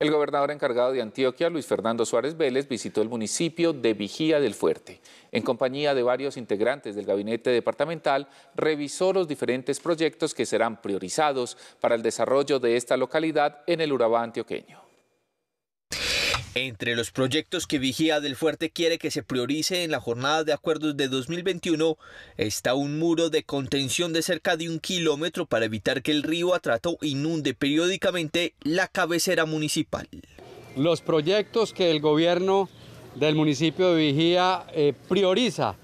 El gobernador encargado de Antioquia, Luis Fernando Suárez Vélez, visitó el municipio de Vigía del Fuerte. En compañía de varios integrantes del gabinete departamental, revisó los diferentes proyectos que serán priorizados para el desarrollo de esta localidad en el Urabá antioqueño. Entre los proyectos que Vigía del Fuerte quiere que se priorice en la jornada de acuerdos de 2021 está un muro de contención de cerca de un kilómetro para evitar que el río Atrato inunde periódicamente la cabecera municipal. Los proyectos que el gobierno del municipio de Vigía eh, prioriza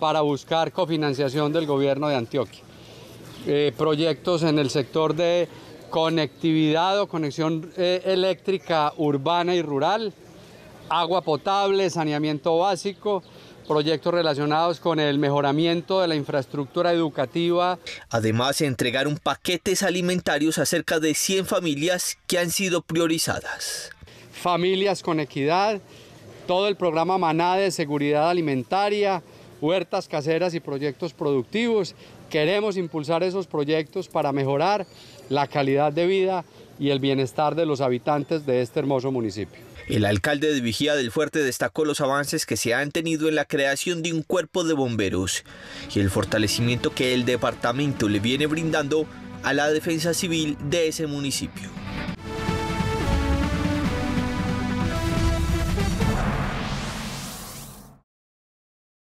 para buscar cofinanciación del gobierno de Antioquia. Eh, proyectos en el sector de conectividad o conexión eh, eléctrica urbana y rural, agua potable, saneamiento básico, proyectos relacionados con el mejoramiento de la infraestructura educativa. Además, entregaron paquetes alimentarios a cerca de 100 familias que han sido priorizadas. Familias con equidad, todo el programa Maná de seguridad alimentaria, huertas caseras y proyectos productivos. Queremos impulsar esos proyectos para mejorar la calidad de vida y el bienestar de los habitantes de este hermoso municipio. El alcalde de Vigía del Fuerte destacó los avances que se han tenido en la creación de un cuerpo de bomberos y el fortalecimiento que el departamento le viene brindando a la defensa civil de ese municipio.